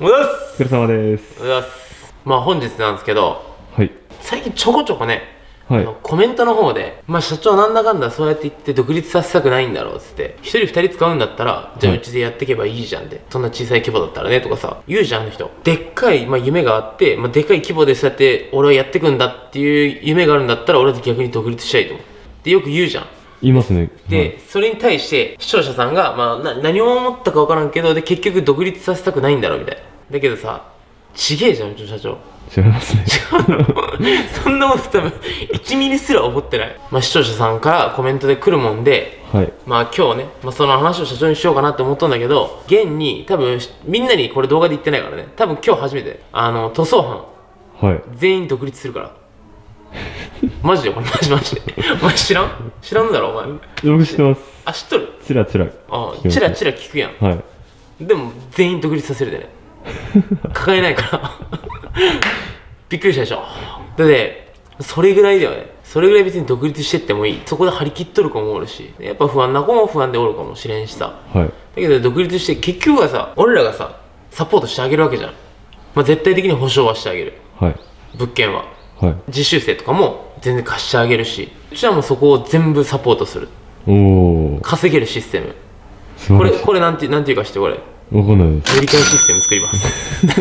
おはようございますお疲れ様です。おはようございますまあ本日なんですけどはい。最近ちょこちょこね、はい。コメントの方で、まあ社長なんだかんだそうやって言って独立させたくないんだろうっつって、一人二人使うんだったら、じゃあはいうちでやっていけばいいじゃんで、そんな小さい規模だったらねとかさ、言うじゃんあの人。でっかい、まあ、夢があって、まあ、でっかい規模でそうやって俺はやってくんだっていう夢があるんだったら、俺は逆に独立したいと思う。ってよく言うじゃん。言いますね。で、それに対して視聴者さんが、まあ、な何を思ったか分からんけどで結局独立させたくないんだろうみたいなだけどさちげえじゃんうちの社長はい、違いますね。そんなこと多分1ミリすら思ってない、まあ、視聴者さんからコメントで来るもんではい。まあ今日ね、まあ、その話を社長にしようかなって思ったんだけど現に多分みんなにこれ動画で言ってないからね多分今日初めてあの塗装班はい。全員独立するから マジでこれマジマジで。お前知らん知らんだろお前。僕知ってます。あ知っとる？チラチラ。あチラチラ聞くやん。はい。でも全員独立させるでね。抱えないから。びっくりしたでしょ。だってそれぐらいだよね。それぐらい別に独立してってもいい。そこで張り切っとる子もおるし。やっぱ不安な子も不安でおるかもしれんしさ。はい。だけど独立して結局はさ俺らがさサポートしてあげるわけじゃん、まあ、絶対的に保証はしてあげる。はい。物件ははい。実習生とかも全然貸してあげるしうちはもうそこを全部サポートするおー。稼げるシステム。これこれなんてなんていうかしてこれ？わかんないです。乗り換えシステム作ります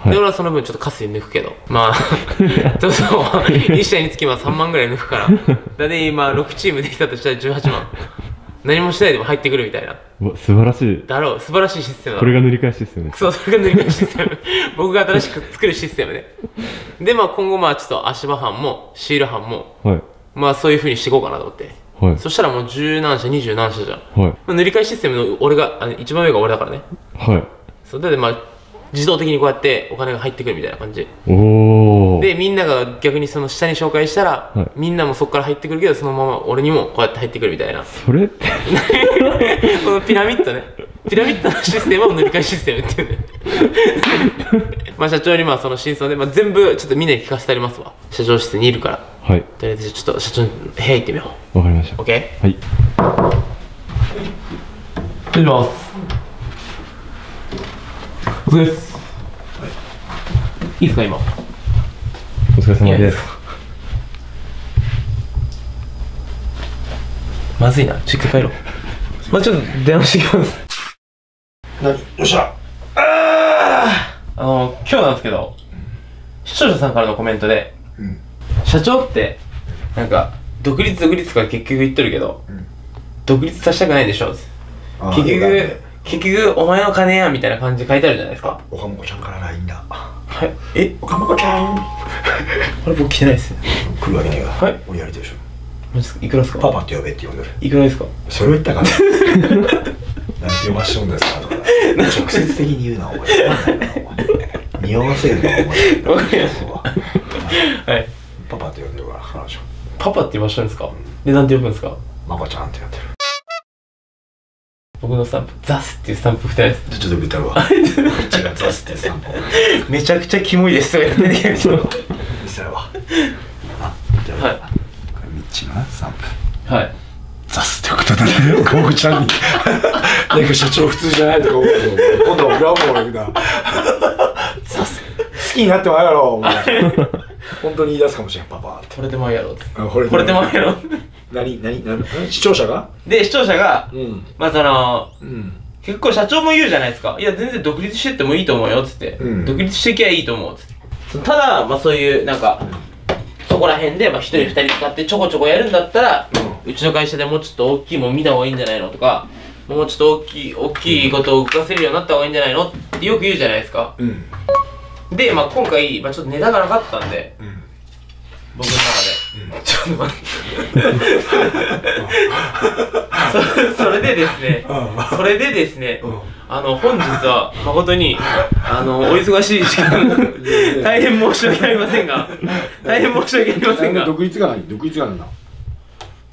はいで俺はその分ちょっとカスで抜くけどまあ そうそう1社につきまあ3万ぐらい抜くからだって今6チームできたとしたら18万何もしないでも入ってくるみたいなうわ、素晴らしい。だろう素晴らしいシステムだこれが塗り返しですよね。そうそれが塗り替えシステム 僕が新しく作るシステムででまあ今後まあちょっと足場班もシール班もはい。まあそういう風にしていこうかなと思ってはい。そしたらもう十何社二十何社じゃん、はい。まあ、塗り替えシステムの俺があの一番上が俺だからねはい。そうだってまあ自動的にこうやってお金が入ってくるみたいな感じ。でみんなが逆にその下に紹介したら、はい。みんなもそこから入ってくるけどそのまま俺にもこうやって入ってくるみたいな。それって、このピラミッドね。ピラミッドのシステムを塗り替えシステムっていうね。まあ社長にまあその真相で、まあ、全部ちょっとみんなに聞かせてありますわ。社長室にいるから。はい。とりあえずちょっと社長の部屋行ってみよわかりました。う OK? はい。失礼しますお疲れです、い、いですか今？お疲れ様です。まずいな。ちょっと帰ろう。まあちょっと電話してきます。何よっしゃ。あの今日なんですけど視聴者さんからのコメントで、うん社長ってなんか独立独立とか結局言ってるけど、ん。独立させたくないでしょ結局結局お前の金やみたいな感じで書いてあるじゃないですか。おかもこちゃんから LINE だ。はい。え？おかもこちゃん。あれ僕来てないっすね。来るわけねえがはい。俺やりたいでしょ。マジっすか？いくらっすか？パパって呼べって呼んでる。いくらですか？それを言ったから。なんて呼ばしとんですか？とか直接的に言うなお前。匂わせるなお前。はい。パパって呼んでるから彼女。パパって言わしたんですか？でなんて呼ぶんですか？マコちゃんってやってる僕のスタンプザスっていうスタンプ振ってないですちょっと見たるわ。こっちがザスってスタンプ。めちゃくちゃキモいですとか言ってね見せるわあじゃあ、はい。これミッチのなスタンプ。はい。ザスってことだねちゃんに。なんか社長普通じゃないとか思うけど今度は裏も俺みたいなザス好きになってもないやろお前。本当に言い出すかもしれんパパって。これでもいいやろって。あこれこれでもいいやろ何何何視聴者が？で視聴者がうん。まあそのうん。結構社長も言うじゃないですか。いや全然独立してってもいいと思うよっつって、うん。独立してきゃいいと思うっつって。ただまあそういうなんか、そこら辺でまあ1人2人使ってちょこちょこやるんだったら、うちの会社でもうちょっと大きいもん見た方がいいんじゃないのとかもうちょっと大きい大きいことを動かせるようになった方がいいんじゃないのってよく言うじゃないですか。うん。でまあ今回、まあ、ちょっとネタがなかったんでうん僕の中で、ちょっと待って。そ それでですね。それでですね、あの本日は誠にあの お忙しい時間。大変申し訳ありませんが。大変申し訳ありませんが。独立が何独立が何だ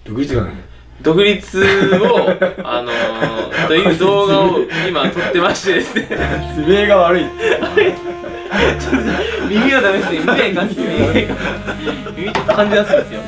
独立が何独立を あのー、という動画を今撮ってましてですね。指令が悪い耳はダメですね耳はいかんっす耳ちょっと感じやすいですよ。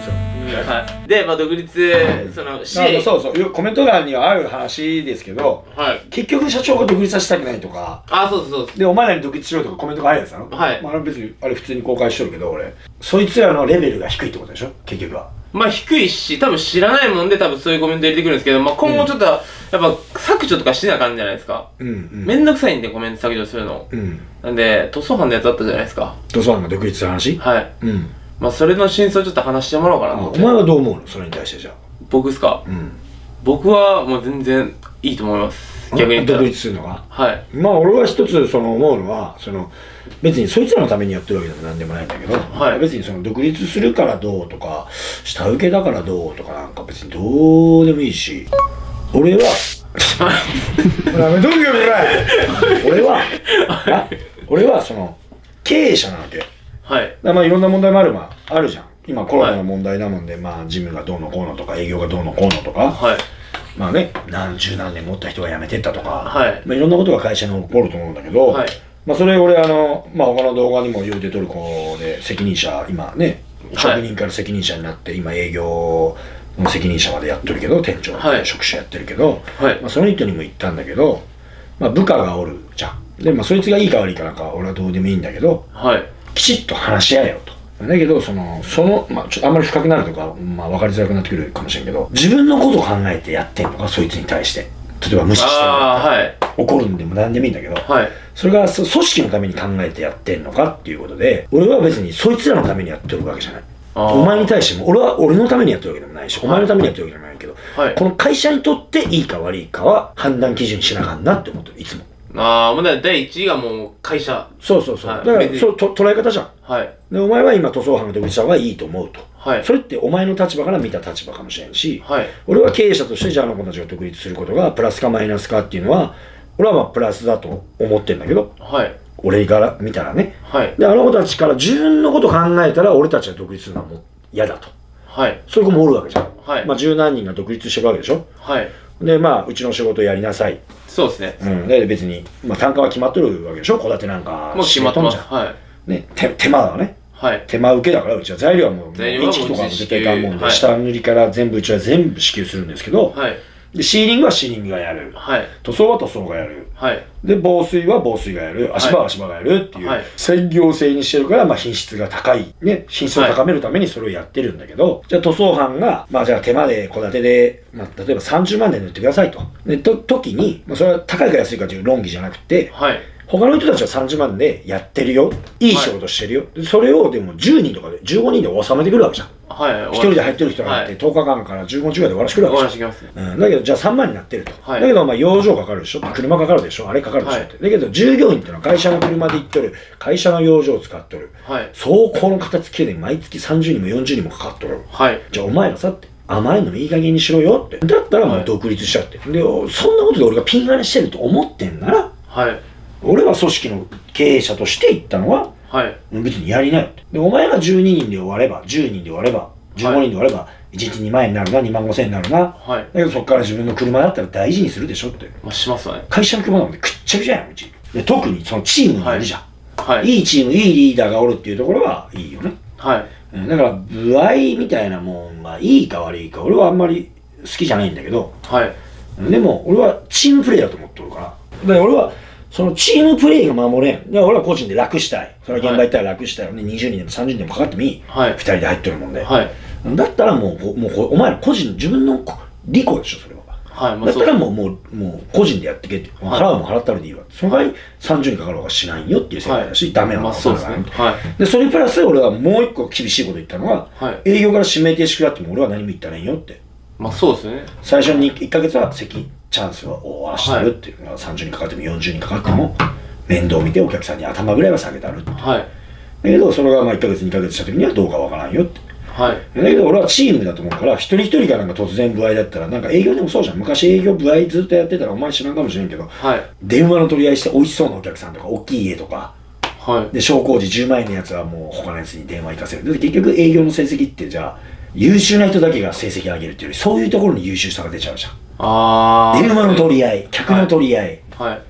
はい。でまあ独立その支援あのそうそうよコメント欄にはある話ですけどはい。結局社長が独立させたくないとか。あそうですそう。でお前らに独立しろとかコメントが入るやつだろはい。まあ、別にあれ普通に公開しとるけど俺。そいつらのレベルが低いってことでしょ？結局は。まあ低いし多分知らないもんで多分そういうコメント入れてくるんですけど、まあ、今後ちょっとやっぱ削除とかしなあかんじゃないですか。うんうん。めんどくさいんでコメント削除するの。うんなんで塗装班のやつあったじゃないですか。土佐藩が独立する話？はい。うん。まあそれの真相ちょっと話してもらおうかなと思っお前はどう思うの？それに対してじゃあ。僕ですか？うん。僕はもう全然いいと思います。逆に言ったら。独立するのが？はい。まあ俺は一つその思うのはその別にそいつらのためにやってるわけでもなんでもないんだけど、はい。別別にその独立するからどうとか下請けだからどうとかなんか別にどうでもいいし俺はやめとけよこれ俺は あ俺はその経営者なわけはい。らまあいろんな問題もあるまああるじゃん。今コロナの問題だもんで、まあ事務がどうのこうのとか営業がどうのこうのとか、はい。まあね何十何年持った人が辞めてったとか、はい。まあ、いろんなことが会社に起こると思うんだけど、はい。まあ、それ俺あの、まあ、他の動画にも言うてとる子で責任者今ね職人から責任者になって今営業の責任者までやってるけど店長はい。で職種やってるけど、はい。まあ、その人にも言ったんだけど、まあ、部下がおるじゃんで、まあ、そいつがいいか悪いかなんか俺はどうでもいいんだけどはいきちっと話し合えよと。だけど、その、その、まあ、ちょっとあんまり深くなるとか、まあ、分かりづらくなってくるかもしれんけど、自分のことを考えてやってんのか、そいつに対して。例えば無視してはい怒るんでも何でもいいんだけど、はいそれがそ組織のために考えてやってんのかっていうことで、俺は別にそいつらのためにやってるわけじゃない。お前に対しても、俺は俺のためにやってるわけでもないし、お前のためにやってるわけでもないけど、はいこの会社にとっていいか悪いかは判断基準にしなあかんなって思ってる、いつも。ああもうだから第一位がもう会社そうそうそう。はいだからそうと捉え方じゃん。はいで、お前は今塗装班が独立した方がいいと思うと。はいそれってお前の立場から見た立場かもしれんし、はい俺は経営者としてじゃああの子たちが独立することがプラスかマイナスかっていうのは、俺はまあプラスだと思ってんだけど、はい俺から見たらね。はいで、あの子たちから自分のこと考えたら俺たちが独立するのはもう嫌だと。はいそういう子もおるわけじゃん。はいまあ十何人が独立してるわけでしょ。はいで、まあうちの仕事やりなさい。そうですねうん。で、別に、まあ単価は決まっとるわけでしょ？戸建てなんか。もう決まってますはいね、手手間だね。はい手間受けだからうちは材料はもう材料はもうインチキとかも絶対買うもんで、はい下塗りから全部うちは全部支給するんですけど、はいでシーリングはシーリングがやる。はい。塗装は塗装がやる。はい。で防水は防水がやる。足場は足場がやるっていう、はい。専業制にしてるから、まあ、品質が高い。ね品質を高めるためにそれをやってるんだけど、じゃあ塗装班がまあじゃあ手間で戸建てで、まあ、例えば30万で塗ってくださいと。でと時に、まあ、それは高いか安いかという論議じゃなくてはい他の人たちは30万でやってるよ。いい仕事してるよ、でそれをでも10人とかで15人で収めてくるわけじゃん。はい一人で入ってる人がいてはい。10日間から15日ぐらいで終わらしてくる終わわけじゃん。うん、だけどじゃあ3万になってると、はい。だけどまあ養生かかるでしょ。車かかるでしょ。あれかかるでしょって、だけど従業員ってのは会社の車で行っとる。会社の養生を使っとる。はい。走行の片付けで毎月30人も40人もかかっとる。はい。じゃあお前らさって甘いのもいい加減にしろよ。って。だったらもう独立しちゃって、でそんなことで俺がピンガネしてると思ってんならはい俺は組織の経営者として言ったのははい。別にやりなよ。ってでお前が12人で終われば10人で終われば15人で終われば1日2万円になるな2万5千円になるな。はい。だけどそっから自分の車だったら大事にするでしょって。まあしますわね。会社の車なんてくっちゃくちゃやんうち。で特にそのチームにいるじゃん、はい。い、いチームいいリーダーがおるっていうところはいいよね。はい。うんだから部合みたいなもんはいいか悪いか俺はあんまり好きじゃないんだけど。はい。でも俺はチームプレーだと思ってるから。で俺はそのチームプレーが守れん。で俺は個人で楽したい。それは現場行ったら楽したい。よね、20人でも30人でもかかってもいい、はい。2人で入ってるもんで、はい。だったらもうこもうこお前ら個人自分のこ利己でしょそれは。はいまあだったらもう、もう、もう、個人でやってけって。はい。払うもん払ったらでいいわ。その代わり30にかかろうがしないよっていう世界だし、ダメなの。はまあそうですね。はい。で、それプラス俺はもう一個厳しいこと言ったのは、はい。営業から指名停止食らっても俺は何も言ったらいいよって。まあそうですね。最初に1ヶ月は席、チャンスを終わらしてるっていうのは30にかかっても40にかかっても、面倒見てお客さんに頭ぐらいは下げたるって。だはいけど、それがまあ1ヶ月2ヶ月した時にはどうかわからんよって。はいだけど俺はチームだと思うから、一人一人がなんか突然部合だったら、なんか営業でもそうじゃん。昔営業部合ずっとやってたらお前知らんかもしれんけど、はい電話の取り合いして美味しそうなお客さんとか、大きい家とか、はいで、商工時10万円のやつはもう他のやつに電話行かせる。で、結局営業の成績ってじゃあ、優秀な人だけが成績上げるっていうより、そういうところに優秀さが出ちゃうじゃん。ああ電話の取り合い、客の取り合い、はい。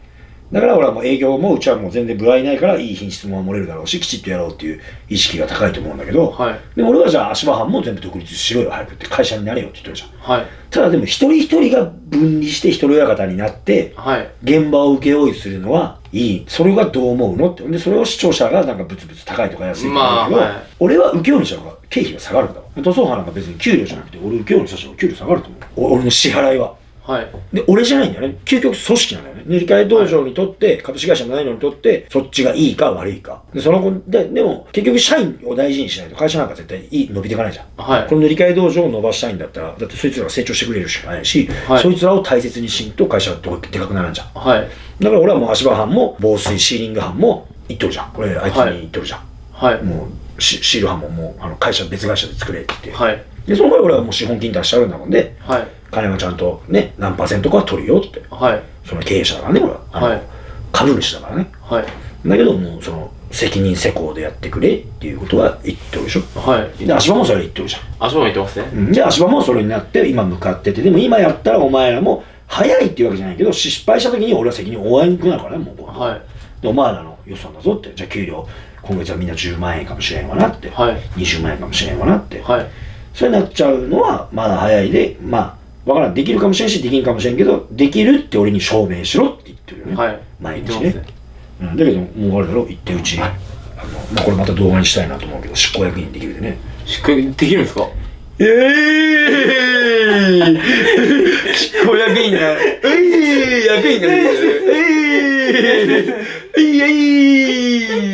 だから俺はもう営業もうちはもう全然部合いないからいい品質も守れるだろうしきちっとやろうっていう意識が高いと思うんだけど、はい。でも俺はじゃあ足場班も全部独立しろよ早くって会社になれよって言ってるじゃん。はい。ただでも一人一人が分離して一人親方になってはい。現場を請け負いするのはいいそれがどう思うのって。でそれを視聴者がなんかブツブツ高いとか安いとかまあはい。俺は請け負いにした方が経費が下がるんだわ塗装班なんか別に給料じゃなくて俺請け負いにした方が給料下がると思う。お俺の支払いははい。で俺じゃないんだよね。究極組織なんだよね。塗り替え道場にとって、株式会社もないのにとってそっちがいいか悪いか。でその子ででも結局社員を大事にしないと会社なんか絶対いい伸びていかないじゃん。はい。この塗り替え道場を伸ばしたいんだったらだってそいつらが成長してくれるしかないし、はい。そいつらを大切にしんと会社はでかくならんじゃん。はい。だから俺はもう足場班も防水シーリング班も言っとるじゃん。俺あいつに言っとるじゃん、はいもうシシール班ももうあの会社別会社で作れって言って、はい。でその前俺はもう資本金出してあるんだもんで。はい。金はちゃんとね何パーセントかは取るよって。はい。その経営者だからね俺はあの、はい。株主だからね。はい。だけどもうその責任施工でやってくれっていうことは言ってるでしょ。はい。で足場もそれ言ってるじゃん。足も見てますね。うん。で足場もそれになって今向かってて。でも今やったらお前らも早いっていうわけじゃないけど失敗した時に俺は責任を負えなくなるからねもうはい。でお前らの予算だぞって。じゃあ給料今月はみんな10万円かもしれんわなって、はい。20万円かもしれんわなって、はい。それになっちゃうのはまだ早いでまあわからん。できるかもしれんしできんかもしれんけどできるって俺に証明しろって言ってるよね、はい。毎日ね。ね。うん、だけどもうあれだろ？言ってうちあの、まあ、これまた動画にしたいなと思うけど執行役員できるでね。しっかりできるんですか？ええ執行役員が、ええ役員が出てくる。ええいやい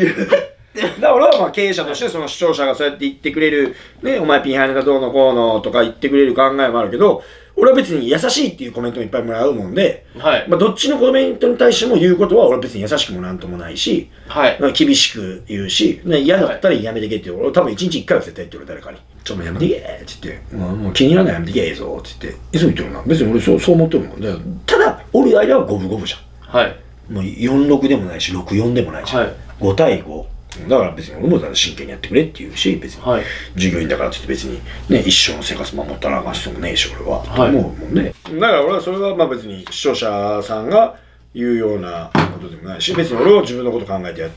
い。だか ら俺はまあ経営者としてその視聴者がそうやって言ってくれる、ね、お前ピンハネがどうのこうのとか言ってくれる考えもあるけど、俺は別に優しいっていうコメントもいっぱいもらうもんで、はいまあどっちのコメントに対しても言うことは俺は別に優しくもなんともないし、はいまあ厳しく言うし、ね、嫌だったらやめてけって、俺多分一日一回は絶対言ってる誰かに。ちょ、もうやめてけって言って、もうもう気にならないやめてけええぞって言って、いつも言ってるな。別に俺そうそう思ってるもん。ただ、おる間は五分五分じゃはいん。もう46でもないし、64でもないし、はい5対5。だから別に俺もただ真剣にやってくれって言うし、別に、はい従業員だからって言って別に、ね、一生の生活守ったらあかん必要もねえし、俺は。はい思うもんね。だから俺はそれはまあ別に視聴者さんが言うようなことでもないし、別に俺は自分のこと考えてや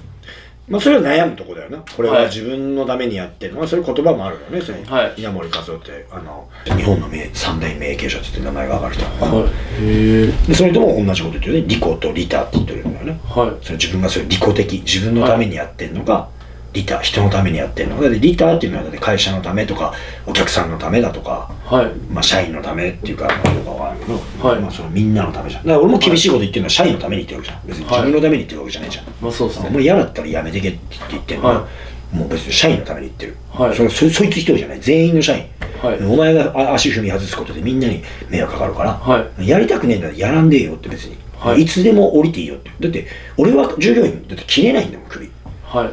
まあそれは悩むとこだよな。これははい自分のためにやってるのは、そういう言葉もあるよね。そのはい稲森和夫って、あの、日本の名三大名経営者って名前が上がる人。はいへえで、それとも同じこと言ってるね。利己と利他って言ってる。はい。それ自分がそれ利己的自分のためにやってんのか、利他人のためにやってんのか。だって利他っていうのはだって会社のためとかお客さんのためだとか、はい。まあ、社員のためっていうかまあよくわからんけど、はい。まあ、そのみんなのためじゃん。だから俺も厳しいこと言ってるのは社員のために言ってるわけじゃん。別にはい自分のために言ってるわけじゃないじゃん、まあそうですね。もう嫌だったらやめてけって言ってるの。は、はもう別に社員のために言ってる、はい。それそそいつ一人じゃない。全員の社員、はい。お前があ足踏み外すことでみんなに迷惑かかるから、はやりたくねえんだらやらんでええよって別に、はい。い、つでも降りていいよって。だって俺は従業員だって切れないんだもん首。はい。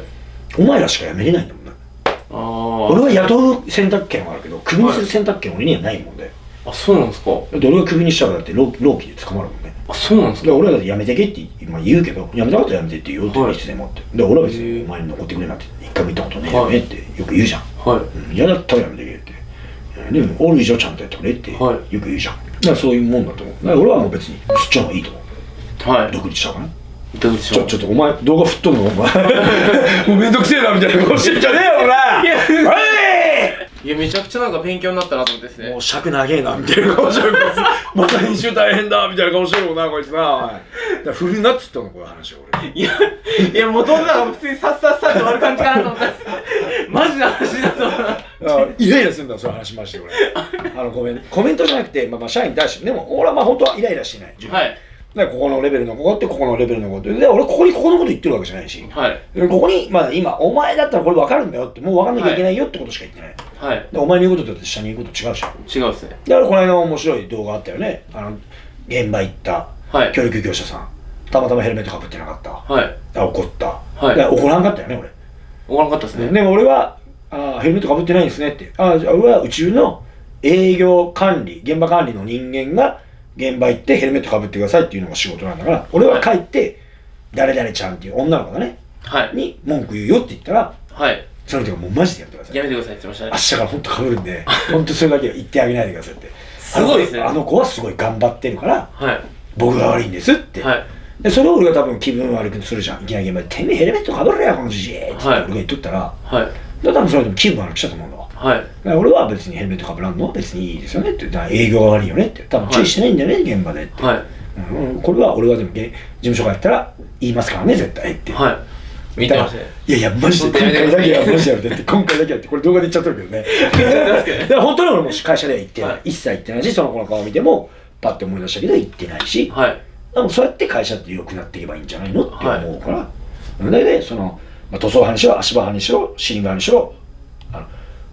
お前らしか辞めれないんだもんな。ああ俺は雇う選択権はあるけどクビにする選択権俺にはないもんで、あそうなんですか？だって俺がクビにしたらだって労労基で捕まるもんね。あそうなんですか？で俺はだって辞めてけって今言うけど辞めたかったら辞めてって言おうって、はい。い、つでもって。で俺は別にお前に残ってくれなんて一回も言ったことねえはいよねってよく言うじゃん、はい。うん嫌だったら辞めてけって。でもおる以上ちゃんとやってくれってよはい。く言うじゃん。だからそういうもんだと思う。だから俺はもう別にそっちの方がいいと思う。はい。独立したからね。ちょちょっとお前動画振っとんの？お前。もうめんどくせえなみたいな顔してんじゃねえよお前。いやおいやめちゃくちゃなんか勉強になったなと思ってですね。いもう尺長えなみたいな顔してるまた編集大変だみたいな顔してるもんなこいつな。お前だ振るなっつったのこういう話を俺。いやいや元々なんか普通にさっさっさって終わる感じかなと思ったんです。マジな話だと思ったあイライラするんだそういう話まして俺。あのコメントコメントじゃなくて、まあ、まあ社員に対してでも俺はまあ本当はイライラしてない自分。はい。でここのレベルのここってここのレベルのことで俺ここにここのこと言ってるわけじゃないし。はい。でここにまあ今お前だったらこれ分かるんだよってもう分かんなきゃいけないよってことしか言ってない、はいでお前の言うことと下に言うこと違うでしょ違うっすね。だからこの間面白い動画あったよね。あの現場行ったはい。教育業者さん。たまたまヘルメットかぶってなかった。はい。あ怒った、はい。で怒らんかったよね終わらなかったっす俺、ね。でも俺はあヘルメットかぶってないんですねって。あじゃあ俺は宇宙の営業管理現場管理の人間が現場行ってヘルメットかぶってくださいっていうのが仕事なんだから俺は帰って、誰々ちゃんっていう女の子がね。はい。に文句言うよって言ったらはいその人がもうマジでやってください。やめてくださいって言ってま明したね。日から本当かぶるんで本当それだけは言ってあげないでくださいって。すごいですね。あの子はすごい頑張ってるからはい。僕が悪いんですって。はい。でそれを俺が多分気分悪くするじゃん。いきなり現場で「てめえヘルメットかぶれやこのじじい」って俺が言っとったら、はい。だから多分それでも気分悪くしたと思うんだわはい。だから俺は別にヘルメットかぶらんの？は別にいいですよねってだから営業が悪いよね？って多分注意してないんだよね、現場でって、はい。うん、これは俺はでもげ事務所がやったら言いますからね絶対って、はい。見てましたね。いやいや、マジで今回だけはマジでやめてって、今回だけやって、これ動画で言っちゃってるけどね。だから本当に俺も会社では行ってない。はい一切行ってないし、その子の顔を見ても、パッて思い出したけど行ってないし、はい。でもそうやって会社って良くなっていけばいいんじゃないのって思うから、それで、その、まあ、塗装派にしろ、足場派にしろ、シーリング派にしろ、あの、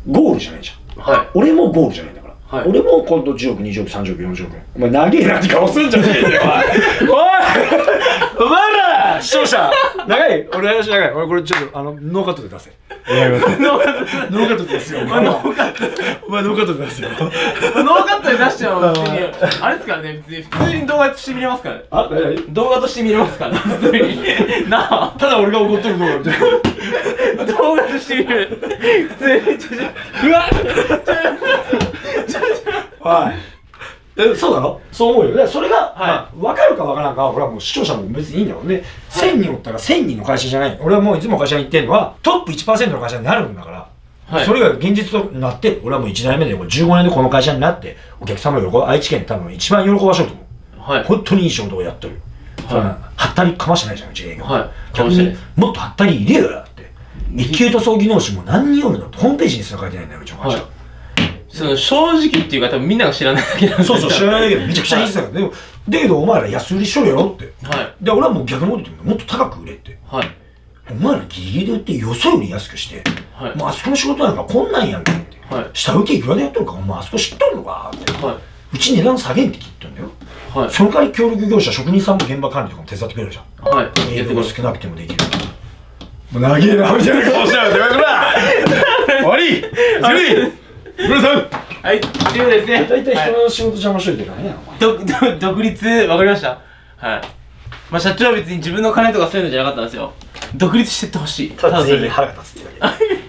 ゴールじゃないじゃん。はい。俺もゴールじゃないんだから。はい俺も今度10億、20億、30億、40億。お前、長えなって顔すんじゃねえよ。おい お前ら視聴者。長い。俺話長い。俺これちょっとあのノーカットで出せ。ノーカットで出すよ。お前ノーカット。で出すよ。ノーカットで出しても別に、あれですからね、別に普通に動画として見れますから。ね。あ動画として見れますからね、普通に。なあ、ただ俺が怒ってるのが動画として見る。普通に、ちょちょうわはいえそうだろそう思うよそれが、はい。まあ、分かるか分からんかは俺はもう視聴者も別にいいんだろうね、1000人おったら1000人の会社じゃない。俺はもういつも会社に行ってんのはトップ1%の会社になるんだから、はい。それが現実となって俺はもう1代目でこれ15年でこの会社になってお客様を喜ぶ。愛知県多分一番喜ばしようと思う。はい。本当にいい仕事をやってる、そんなはったりかましてないじゃんうち営業。はい。逆にもっとはったり入れよやって。一級塗装技能士も何人おるのってホームページにすら書いてないんだようちの会社、はいその正直っていうか多分みんなが知らないだけなんですそうそう知らないけどめちゃくちゃいい人だから、でもだけどお前ら安売りしろよって。はい。で俺はもう逆のこと言ってももっと高く売れって。はい。お前らギリギリで売ってよそより安くして、はい。もうあそこの仕事なんかこんなんやんけって、はい。下請けいくらでやっとるか。お前あそこ知っとんのかって、はうち値段下げんって聞いてんだよ。い。はい。その代わり協力業者職人さんも現場管理とかも手伝ってくれるじゃん。はい。営やって業が少なくてもできる。もう長えなみたいな。顔しやがってほら。終わり。はい。ということでですね。大体はい。人の仕事邪魔しといてからねお前。独立？わかりました。はい。まあ社長は別に自分の金とかそういうのじゃなかったんですよ。独立してってほしい。ただ全員腹が立つってだけ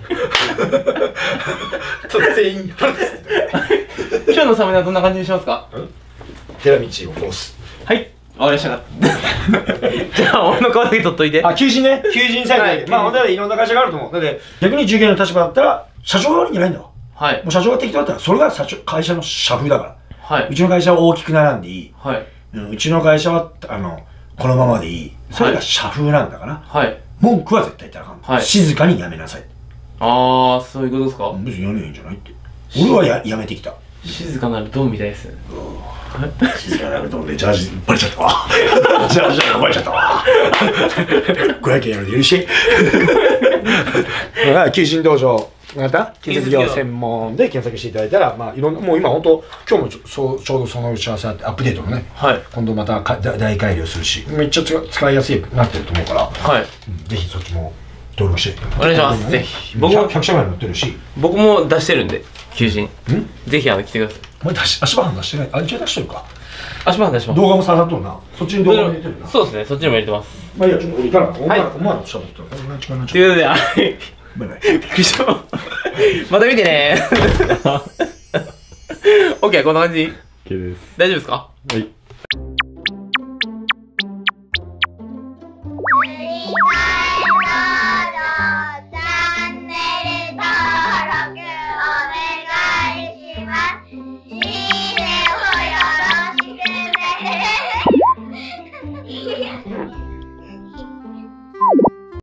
ただ全員腹が立つって。今日のサムネはどんな感じにしますか？寺道を通す。はい。わかりました。じゃあ俺の顔だけ取っといて。あ求人ね。求人サイトはい。でまあ本当はいろんな会社があると思う。だって逆に従業員の立場だったら社長が悪いんじゃないんだわはい。もう社長が適当だったらそれが社長会社の社風だから。はい。うちの会社は大きく並んでいい。はい。うんうちの会社はあのこのままでいい。それが社風なんだから、はい。文句は絶対言ったらあかん、はい。静かにやめなさい。ああそういうことですか？別にやめばいいんじゃないって。俺はややめてきた。静かなるドンみたいです静かにやると思ってジャージバレちゃったわ。ジャージがバレちゃったわ。500円やるで許して。求人道場また建設業専門で検索していただいたらまあいろんなもう今本当今日もちょそうちょうどその打ち合わせあってアップデートのねはい。今度またか大大改良するしめっちゃ使使いやすいなってると思うから、はい。うんぜひそっちも登録して。お願いします。ぜひ。僕も 100, 100社ぐらい載ってるし。僕も出してるんで求人。ん。ぜひあの来てください。お前出し足場班出してない？あ一応出してるか。足場出します。動画もさらっとるな。そっちに動画も入れてるな。そうですねそっちにも入れてます。まあいいやちょっと俺行かなお前らはい。お前らと喋ってたらこんな時間になっちゃということバイバイびっくりした。また見てね。オッケー、こんな感じ OK です。大丈夫ですか？はい。